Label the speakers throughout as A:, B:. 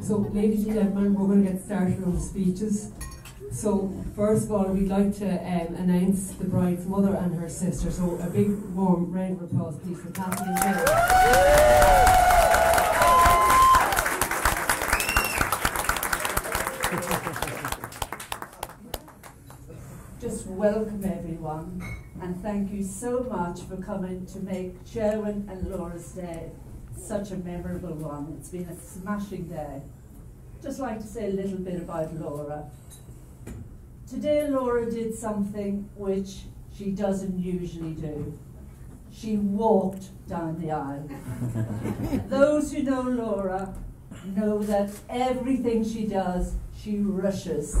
A: So, ladies and gentlemen, we're going to get started on the speeches. So, first of all, we'd like to um, announce the bride's mother and her sister. So, a big warm round of applause, please, for Kathleen Taylor.
B: Just welcome everyone and thank you so much for coming to make Sherwin and Laura's Day such a memorable one. It's been a smashing day. Just like to say a little bit about Laura. Today Laura did something which she doesn't usually do. She walked down the aisle. Those who know Laura know that everything she does, she rushes.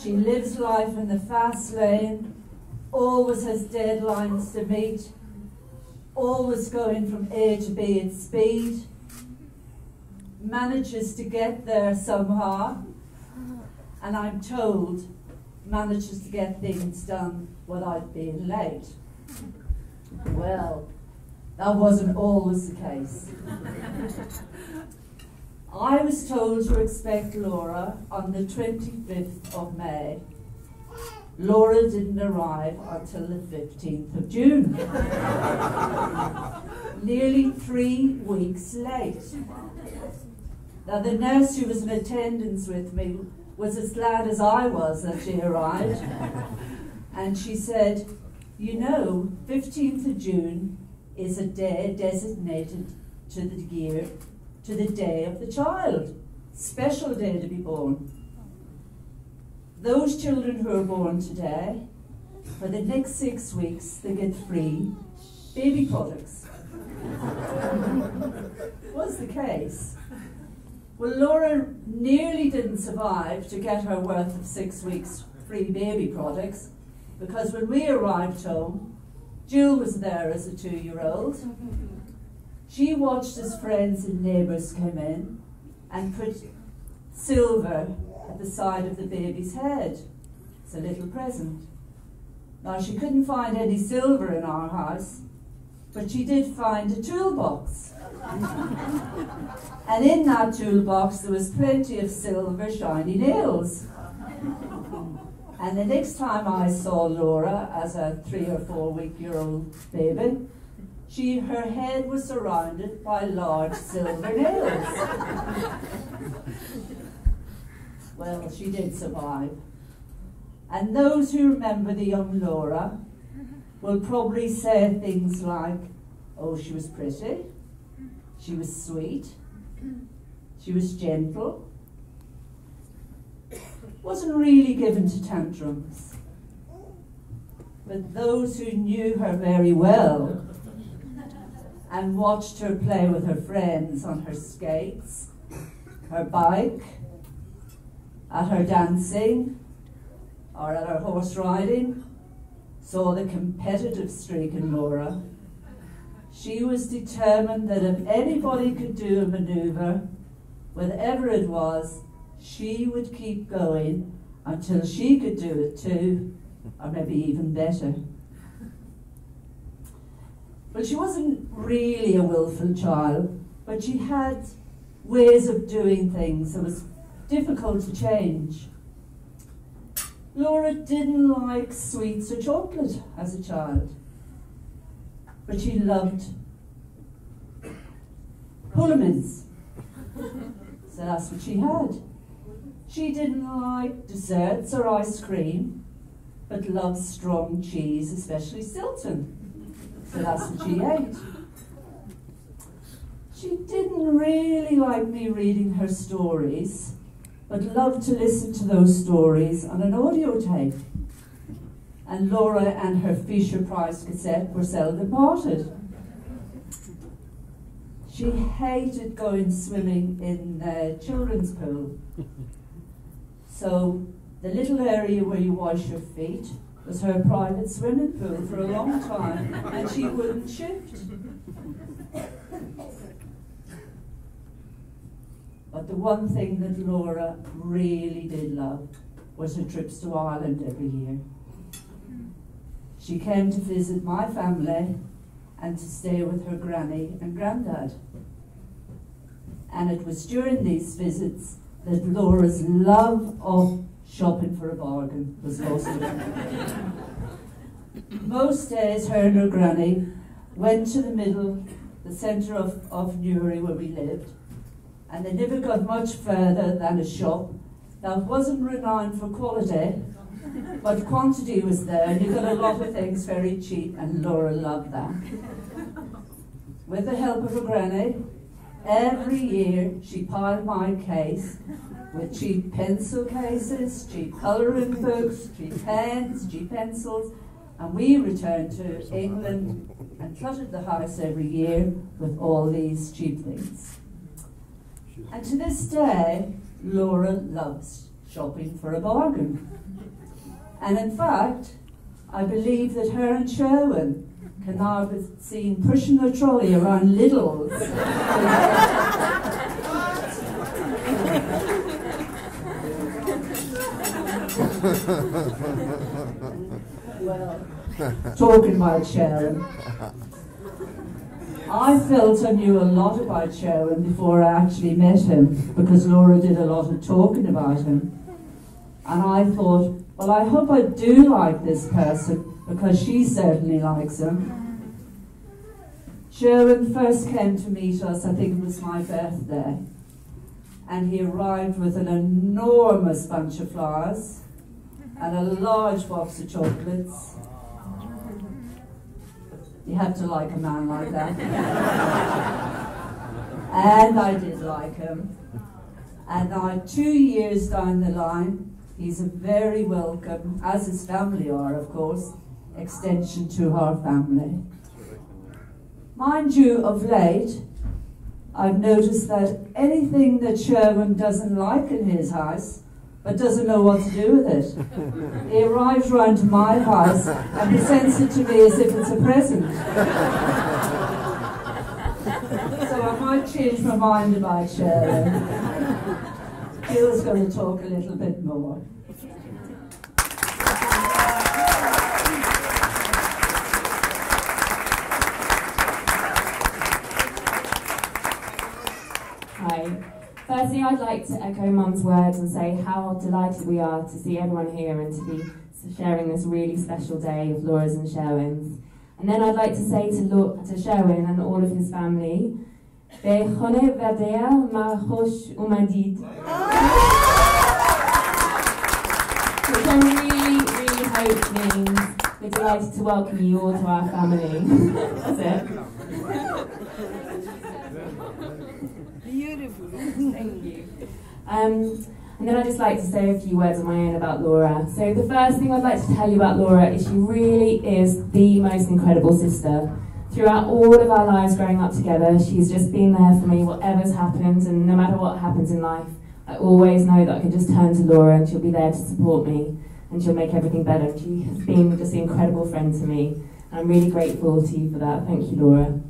B: She lives life in the fast lane, always has deadlines to meet, always going from A to B at speed, manages to get there somehow, and I'm told manages to get things done without being late. Well, that wasn't always the case. I was told to expect Laura on the 25th of May. Laura didn't arrive until the 15th of June. Nearly three weeks late. Now, the nurse who was in attendance with me was as glad as I was that she arrived. And she said, You know, 15th of June is a day designated to the year to the day of the child. Special day to be born. Those children who are born today, for the next six weeks, they get free baby products. Was the case. Well, Laura nearly didn't survive to get her worth of six weeks free baby products because when we arrived home, Jill was there as a two year old. She watched as friends and neighbours came in and put silver at the side of the baby's head. It's a little present. Now, she couldn't find any silver in our house, but she did find a toolbox. and in that toolbox, there was plenty of silver shiny nails. And the next time I saw Laura as a three or four week year old baby, she, her head was surrounded by large silver nails. well, she did survive. And those who remember the young Laura will probably say things like, oh, she was pretty, she was sweet, she was gentle, wasn't really given to tantrums. But those who knew her very well and watched her play with her friends on her skates, her bike, at her dancing, or at her horse riding, saw the competitive streak in Laura. She was determined that if anybody could do a manoeuvre, whatever it was, she would keep going until she could do it too, or maybe even better. But she wasn't really a willful child, but she had ways of doing things that was difficult to change. Laura didn't like sweets or chocolate as a child, but she loved Pullmans. So that's what she had. She didn't like desserts or ice cream, but loved strong cheese, especially Stilton. So that's what she ate. She didn't really like me reading her stories, but loved to listen to those stories on an audio tape. And Laura and her Fisher Price cassette were seldom parted. She hated going swimming in the children's pool. So the little area where you wash your feet was her private swimming pool for a long time, and she wouldn't shift. But the one thing that Laura really did love was her trips to Ireland every year. She came to visit my family and to stay with her granny and granddad. And it was during these visits that Laura's love of shopping for a bargain was lost. Most days, her and her granny went to the middle, the centre of, of Newry where we lived, and they never got much further than a shop that wasn't renowned for quality, but quantity was there, and you got a lot of things very cheap, and Laura loved that. With the help of her granny, every year she piled my case with cheap pencil cases, cheap colouring books, cheap pens, cheap pencils, and we returned to England and cluttered the house every year with all these cheap things. And to this day, Laura loves shopping for a bargain. And in fact, I believe that her and Sherwin can now be seen pushing a trolley around Lidl's. well, talking about Sherwin. I felt I knew a lot about Sherwin before I actually met him because Laura did a lot of talking about him. And I thought, well, I hope I do like this person because she certainly likes him. Sherwin first came to meet us, I think it was my birthday, and he arrived with an enormous bunch of flowers and a large box of chocolates. You have to like a man like that. and I did like him. And now, two years down the line, he's a very welcome, as his family are, of course, extension to our family. Mind you, of late, I've noticed that anything that Sherwin doesn't like in his house, but doesn't know what to do with it. He arrives round to my house and presents it to me as if it's a present. so I might change my mind about Sherwin. Jill's going to talk a little bit more.
C: Firstly, I'd like to echo Mum's words and say how delighted we are to see everyone here and to be sharing this really special day of Laura's and Sherwin's. And then I'd like to say to, Lo- to Sherwin and all of his family. Which I really, really hope means we're delighted to welcome you all to our family. That's it. Beautiful. Thank you. Um, and then I'd just like to say a few words of my own about Laura. So the first thing I'd like to tell you about Laura is she really is the most incredible sister. Throughout all of our lives growing up together, she's just been there for me, whatever's happened, and no matter what happens in life, I always know that I can just turn to Laura and she'll be there to support me and she'll make everything better. And she has been just an incredible friend to me. And I'm really grateful to you for that. Thank you, Laura.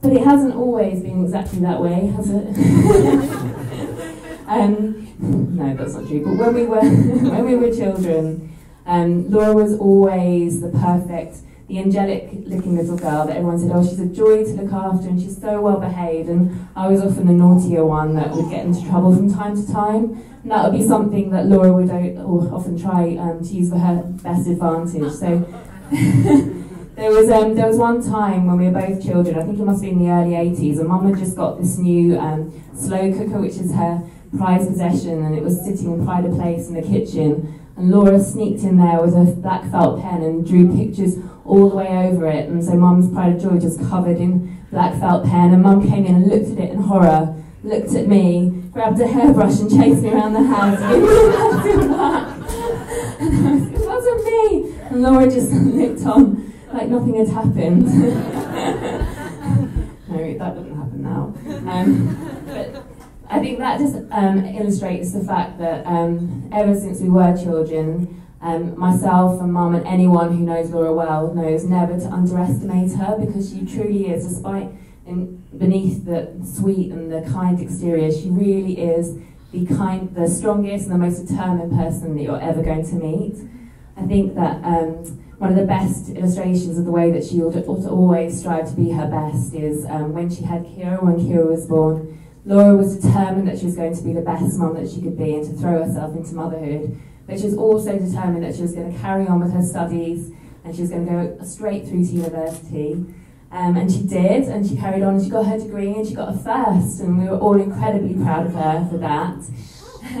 C: But it hasn't always been exactly that way, has it? um, no, that's not true. But when we were when we were children, um, Laura was always the perfect, the angelic-looking little girl that everyone said, "Oh, she's a joy to look after, and she's so well behaved." And I was often the naughtier one that would get into trouble from time to time. And that would be something that Laura would often try um, to use for her best advantage. So. There was um, there was one time when we were both children. I think it must be in the early '80s, and Mum had just got this new um, slow cooker, which is her prized possession, and it was sitting in pride of place in the kitchen. And Laura sneaked in there with a black felt pen and drew pictures all the way over it. And so Mum's pride of joy just covered in black felt pen. And Mum came in and looked at it in horror, looked at me, grabbed a hairbrush and chased me around the house. and I said, it wasn't me. And Laura just looked on like nothing had happened. no, that doesn't happen now. Um, but I think that just um, illustrates the fact that um, ever since we were children, um, myself and mum and anyone who knows Laura well knows never to underestimate her because she truly is, despite in, beneath the sweet and the kind exterior, she really is the kind, the strongest and the most determined person that you're ever going to meet. I think that um, one of the best illustrations of the way that she ought to always strive to be her best is um, when she had Kira, when Kira was born. Laura was determined that she was going to be the best mum that she could be and to throw herself into motherhood. But she was also determined that she was going to carry on with her studies and she was going to go straight through to university. Um, and she did, and she carried on and she got her degree and she got a first, and we were all incredibly proud of her for that.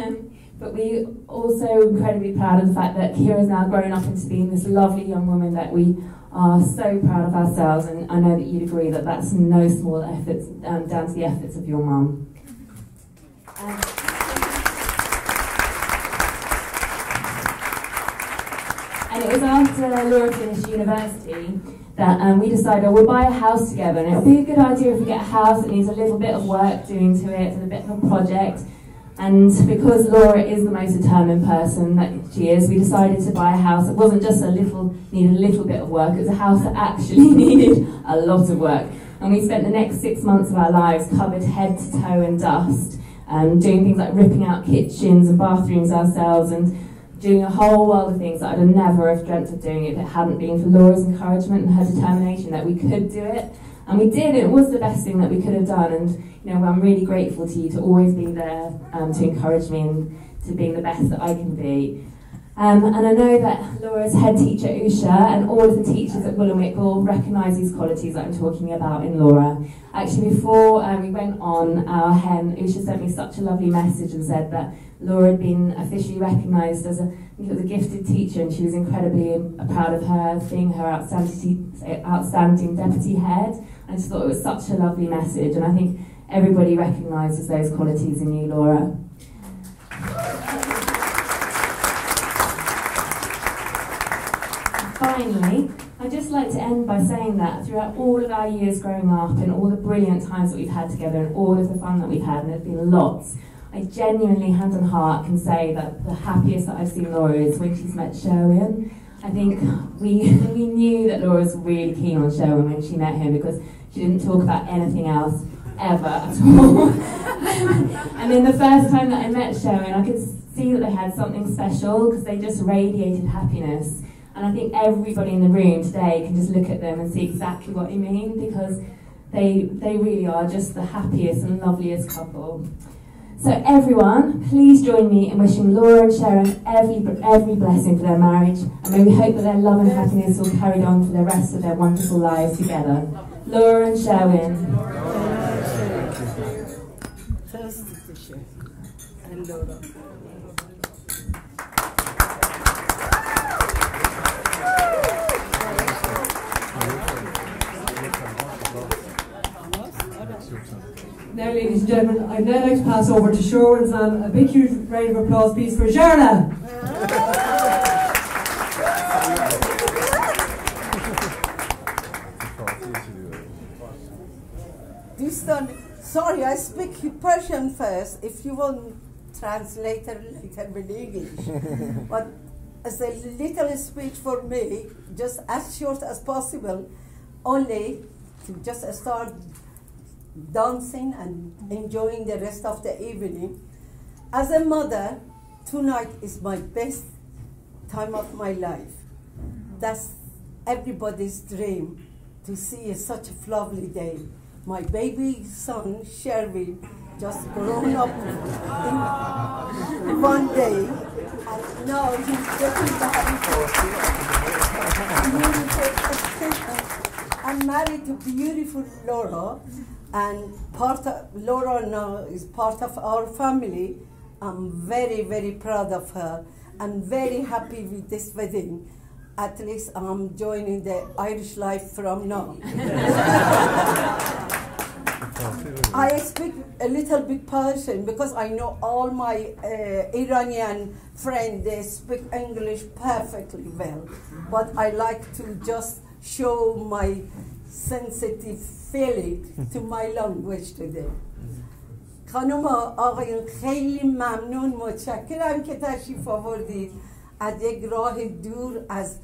C: Um, but we also incredibly proud of the fact that Kira's now grown up into being this lovely young woman that we are so proud of ourselves, and I know that you'd agree that that's no small effort um, down to the efforts of your mum. Um, and it was after Laura finished university that um, we decided oh, we'll buy a house together, and it would be a good idea if we get a house that needs a little bit of work doing to it and a bit of a project. And because Laura is the most determined person that she is, we decided to buy a house. that wasn't just a little, needed a little bit of work, it was a house that actually needed a lot of work. And we spent the next six months of our lives covered head to toe in dust, um, doing things like ripping out kitchens and bathrooms ourselves and doing a whole world of things that I'd never have dreamt of doing if it hadn't been for Laura's encouragement and her determination that we could do it. And we did, it was the best thing that we could have done. And you know, I'm really grateful to you to always be there um, to encourage me and to being the best that I can be. Um, and I know that Laura's head teacher, Usha, and all of the teachers at Willenwick will recognise these qualities that I'm talking about in Laura. Actually, before um, we went on our hen, Usha sent me such a lovely message and said that Laura had been officially recognised as a, a gifted teacher and she was incredibly proud of her seeing her outstanding, outstanding deputy head. I just thought it was such a lovely message, and I think everybody recognises those qualities in you, Laura. Finally, I'd just like to end by saying that throughout all of our years growing up and all the brilliant times that we've had together and all of the fun that we've had, and there's been lots, I genuinely, hand on heart, can say that the happiest that I've seen Laura is when she's met Sherwin. I think we, we knew that Laura was really keen on Sherwin when she met him because she didn't talk about anything else ever at all. and then the first time that I met Sherwin, I could see that they had something special because they just radiated happiness. And I think everybody in the room today can just look at them and see exactly what I mean because they, they really are just the happiest and loveliest couple. So everyone, please join me in wishing Laura and Sherwin every, every blessing for their marriage and may we hope that their love and happiness will carry on for the rest of their wonderful lives together. Laura and Sherwin.
D: First and Laura.
A: Now, ladies and gentlemen, I'd now like to pass over to Sherwin, and a big, huge round of applause, please, for Jarna.
D: this sorry, I speak Persian first. If you want translator later in English, but as a little speech for me, just as short as possible, only to just start dancing and enjoying the rest of the evening. As a mother tonight is my best time of my life. That's everybody's dream to see such a lovely day. My baby son, Sherwin, just grown up one day, and now he's getting married. I'm married to beautiful Laura, and part of, Laura now is part of our family. I'm very, very proud of her. I'm very happy with this wedding at least I'm joining the Irish life from now. I speak a little bit Persian because I know all my uh, Iranian friends, they speak English perfectly well. But I like to just show my sensitive feeling to my language today. خانم آقایون خیلی ممنون. متشکرم که تشریف آوردید از یک راه دور از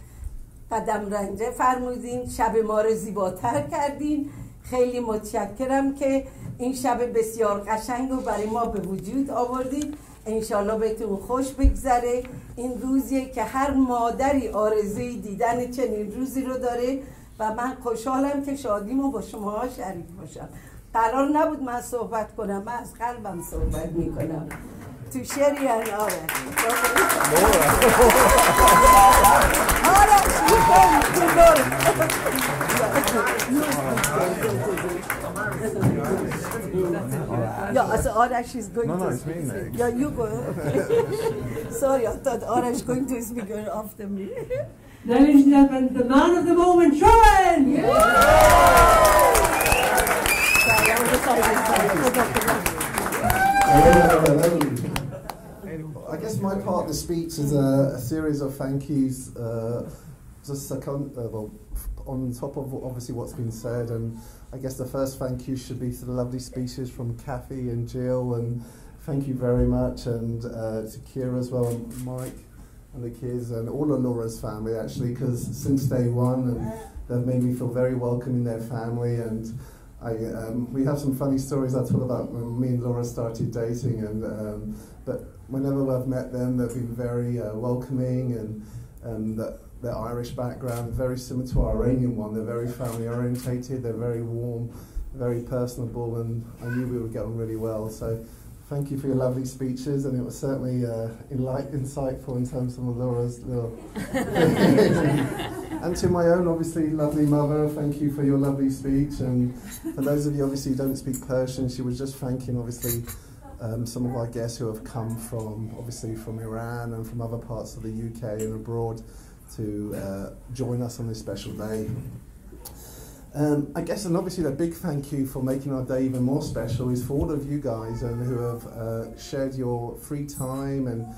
D: قدم رنجه فرمودین. شب ما رو زیباتر کردین. خیلی متشکرم که این شب بسیار قشنگ رو برای ما به وجود آوردید انشالله بهتون خوش بگذره. این روزیه که هر مادری آرزوی دیدن چنین روزی رو داره. و من خوشحالم که شادیم و با شما شریک باشم. قرار نبود من صحبت کنم من از قلبم صحبت می‌کنم. تو شری هن آره. آره. یا از آرش از گوی توز بگوی آفتر می
A: Now, ladies and gentlemen, the man of the moment, Sherwin!
D: Sorry, I was sorry, sorry.
E: I guess my part of the speech is a, a series of thank yous, uh, just second, uh, well, on top of obviously what's been said, and I guess the first thank you should be to the lovely speeches from Kathy and Jill, and thank you very much, and uh, to Kira as well, and Mike, and the kids, and all of Laura's family actually, because since day one, and they've made me feel very welcome in their family, and I, um, we have some funny stories I talk about when me and Laura started dating, and um, but whenever I've met them, they've been very uh, welcoming, and and that their Irish background very similar to our Iranian one. They're very family orientated. They're very warm, very personable, and I knew we would get on really well. So. Thank you for your lovely speeches, and it was certainly uh, enlight- insightful in terms of Laura's little. and to my own, obviously, lovely mother, thank you for your lovely speech. And for those of you, obviously, who don't speak Persian, she was just thanking, obviously, um, some of our guests who have come from, obviously, from Iran and from other parts of the UK and abroad to uh, join us on this special day. Um, I guess, and obviously, a big thank you for making our day even more special is for all of you guys and who have uh, shared your free time and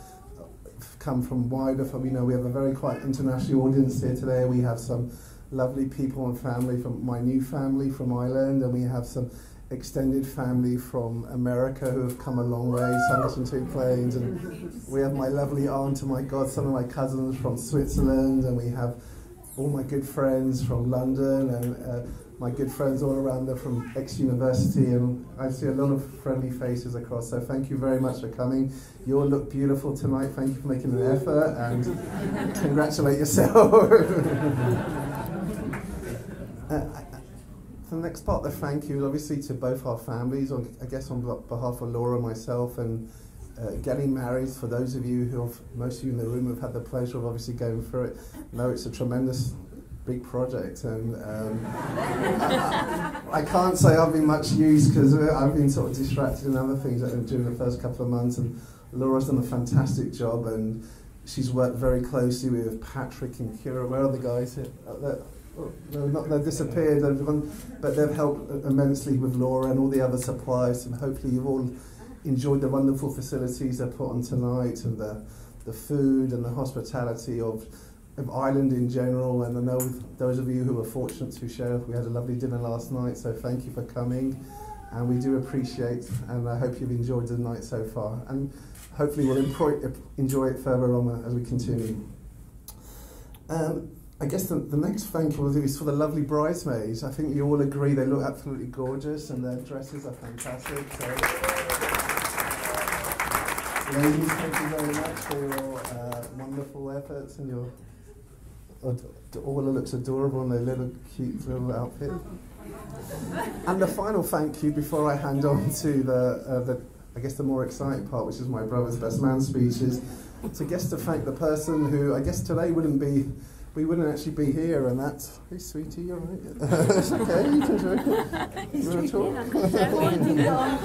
E: come from wider. From, you know, we have a very quite international audience here today. We have some lovely people and family from my new family from Ireland, and we have some extended family from America who have come a long way, some us on two planes, and we have my lovely aunt and my godson and my cousins from Switzerland, and we have all my good friends from London and uh, my good friends all around there from X University, and I see a lot of friendly faces across. So thank you very much for coming. You all look beautiful tonight. Thank you for making an effort, and congratulate yourself. uh, the next part, the thank you, is obviously, to both our families. On, I guess on behalf of Laura, myself, and uh, getting married. For those of you who have, most of you in the room have had the pleasure of obviously going through it, know it's a tremendous big project, and um, I can't say I've been much used because I've been sort of distracted in other things during the first couple of months. And Laura's done a fantastic job, and she's worked very closely with Patrick and Kira. Where are the guys here? Oh, they're, oh, they're not, they've disappeared, but they've helped immensely with Laura and all the other suppliers, and hopefully you've all enjoyed the wonderful facilities they put on tonight and the, the food and the hospitality of, of Ireland in general. And I know those of you who were fortunate to share, we had a lovely dinner last night, so thank you for coming. And we do appreciate, and I hope you've enjoyed the night so far. And hopefully we'll enjoy it further on as we continue. Um, I guess the, the next thank you is for the lovely bridesmaids. I think you all agree they look absolutely gorgeous and their dresses are fantastic. So. Ladies, thank you very much for your uh, wonderful efforts and your. All looks adorable in their little cute little outfit. and the final thank you before I hand on to the, uh, the, I guess the more exciting part, which is my brother's best man speech, is to guess to thank the person who I guess today wouldn't be, we wouldn't actually be here, and that's, hey sweetie, you're right. it's okay, you can drink it. You want to talk?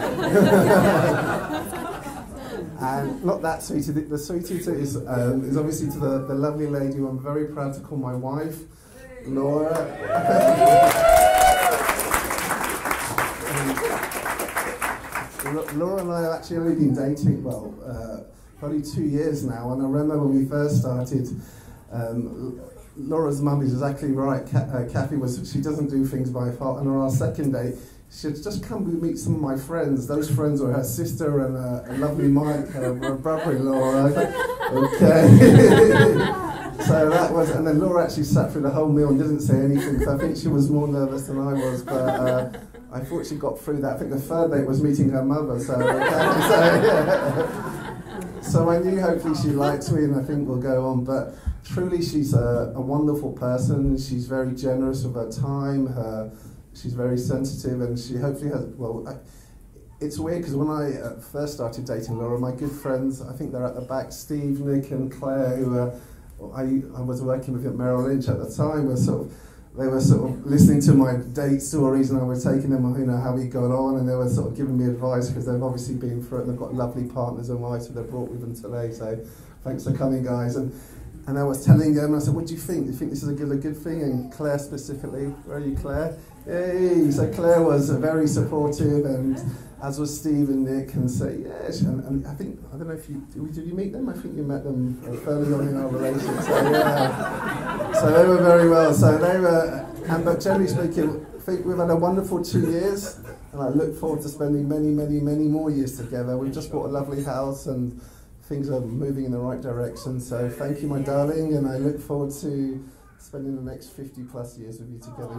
E: And not that sweetie, the, the sweetie to is, um, is obviously to the, the lovely lady who I'm very proud to call my wife, Laura. Laura and I have actually only been dating, well, uh, probably two years now, and I remember when we first started, um, Laura's mum is exactly right. uh, Kathy was, she doesn't do things by fault, and on our second date, she said, just come meet some of my friends. Those friends were her sister and a lovely Mike, her, her brother-in-law. Okay. so that was, and then Laura actually sat through the whole meal and didn't say anything. So I think she was more nervous than I was, but uh, I thought she got through that. I think the third date was meeting her mother. So, okay, so, yeah. so I knew hopefully she likes me, and I think we'll go on. But truly, she's a, a wonderful person. She's very generous with her time, her she's very sensitive, and she hopefully has. Well, I, it's weird because when I uh, first started dating Laura, my good friends, I think they're at the back, Steve, Nick, and Claire, who uh, I, I was working with at Merrill Lynch at the time, were sort of they were sort of listening to my date stories and I was taking them, you know, how we got on, and they were sort of giving me advice because they've obviously been through it and they've got lovely partners and wives who they've brought with them today. So thanks for coming, guys. And and I was telling them, I said, what do you think? Do you think this is a good, a good thing? And Claire specifically, where are you, Claire? So Claire was very supportive and as was Steve and Nick, and say yes. And, and, I think I don't know if you did you meet them. I think you met them fairly on in our relationship. So yeah, so they were very well. So they were, and but generally speaking, I think we've had a wonderful two years, and I look forward to spending many, many, many more years together. We've just bought a lovely house and. Things are moving in the right direction, so thank you, my darling, and I look forward to spending the next 50 plus years with you together.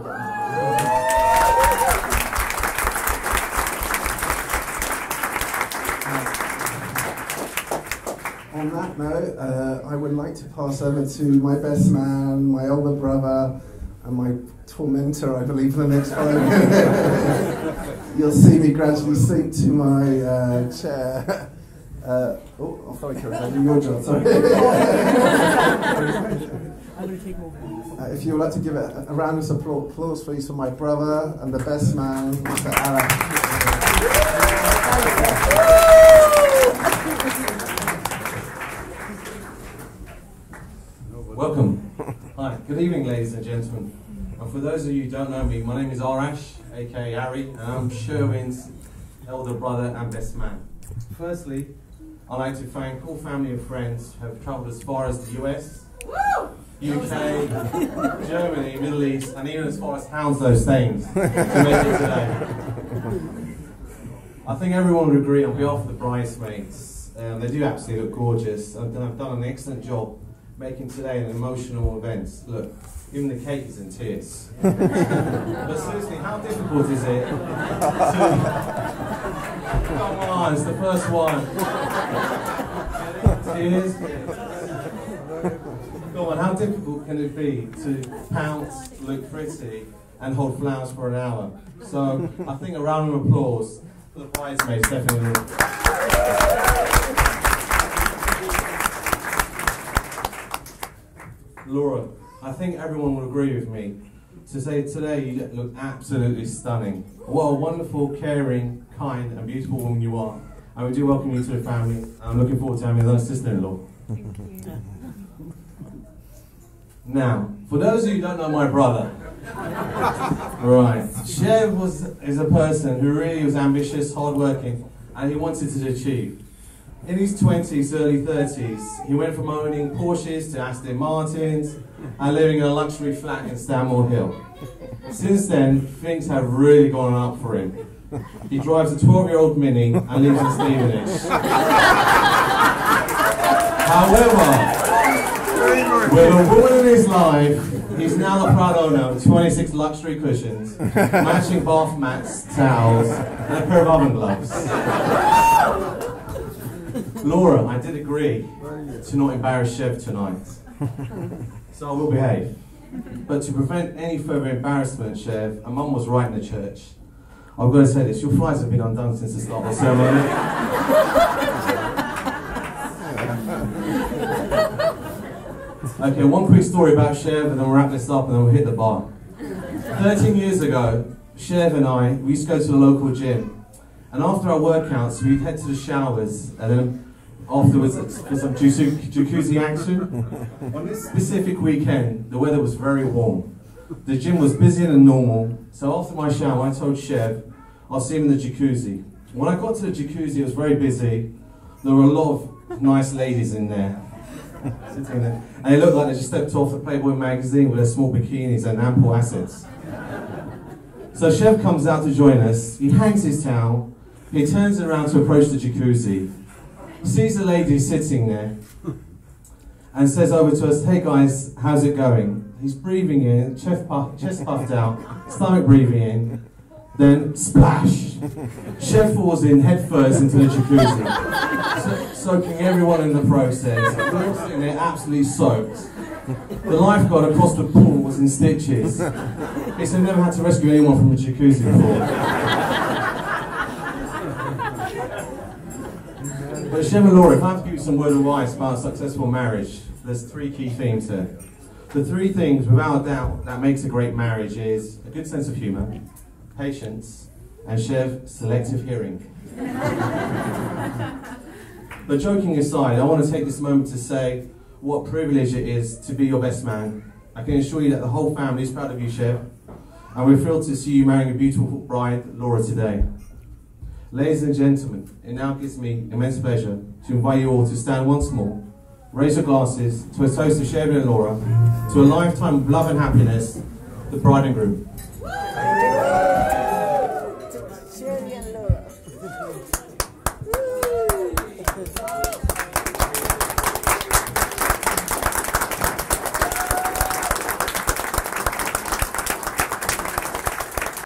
E: on that note, uh, I would like to pass over to my best man, my older brother, and my tormentor, I believe, for the next five minutes. You'll see me gradually sink to my uh, chair. Uh, oh, sorry, Karen, your job, sorry. Uh, if you would like to give a, a round of applause, please, for my brother and the best man, Mr.
F: Welcome. Hi, good evening, ladies and gentlemen. And for those of you who don't know me, my name is Arash, aka Ari, and I'm Sherwin's elder brother and best man. Firstly, I'd like to thank all family and friends who have travelled as far as the US, UK, Germany, Middle East, and even as far as Hounslow Staines to make it today. I think everyone would agree on behalf of the bridesmaids, um, they do absolutely look gorgeous and have done an excellent job making today an emotional event. Look, even the cake is in tears. but seriously, how difficult is it to Come on, it's the first one. Cheers. Come on, how difficult can it be to pounce, look pretty, and hold flowers for an hour? So I think a round of applause for the bridesmaids, definitely. Laura, I think everyone will agree with me to say today you look absolutely stunning. What a wonderful, caring, kind, and beautiful woman you are. And we do welcome you to the family. I'm looking forward to having another sister-in-law. Now, for those of you who don't know my brother, right, Chev was is a person who really was ambitious, hardworking, and he wanted to achieve. In his 20s, early 30s, he went from owning Porsches to Aston Martins and living in a luxury flat in Stanmore Hill. Since then, things have really gone up for him. He drives a 12 year old Mini and lives in Stevenage. However, with a woman in his life, he's now the proud owner of 26 luxury cushions, matching bath mats, towels, and a pair of oven gloves. Laura, I did agree to not embarrass Chev tonight, so I will behave. But to prevent any further embarrassment, Chev, and Mum was right in the church. I've got to say this, your fries have been undone since the start of the ceremony. okay, one quick story about Chev, and then we'll wrap this up and then we'll hit the bar. 13 years ago, Chev and I, we used to go to the local gym. And after our workouts, we'd head to the showers and then afterwards for some jacuzzi action. On this specific weekend, the weather was very warm. The gym was busier than normal, so after my shower, I told Chev I'll see him in the jacuzzi. When I got to the jacuzzi, it was very busy. There were a lot of nice ladies in there. Sitting there. And they looked like they just stepped off the Playboy magazine with their small bikinis and ample assets. So Chev comes out to join us. He hangs his towel. He turns around to approach the jacuzzi sees a lady sitting there and says over to us, hey guys, how's it going? He's breathing in, chest, puff, chest puffed out, stomach breathing in, then splash. Chev falls in head first into the jacuzzi, so, soaking everyone in the process. We're all sitting there absolutely soaked. The lifeguard across the pool was in stitches. He said, never had to rescue anyone from a jacuzzi before. But and Laura, if I have to give you some word of advice about a successful marriage, there's three key themes here. The three things, without a doubt, that makes a great marriage is a good sense of humour, patience, and Chev, selective hearing. but joking aside, I want to take this moment to say what privilege it is to be your best man. I can assure you that the whole family is proud of you, Chev, and we're thrilled to see you marrying a beautiful bride, Laura, today. Ladies and gentlemen, it now gives me immense pleasure to invite you all to stand once more, raise your glasses to a toast to Chev and Laura, to a lifetime of love and happiness, the bride and groom.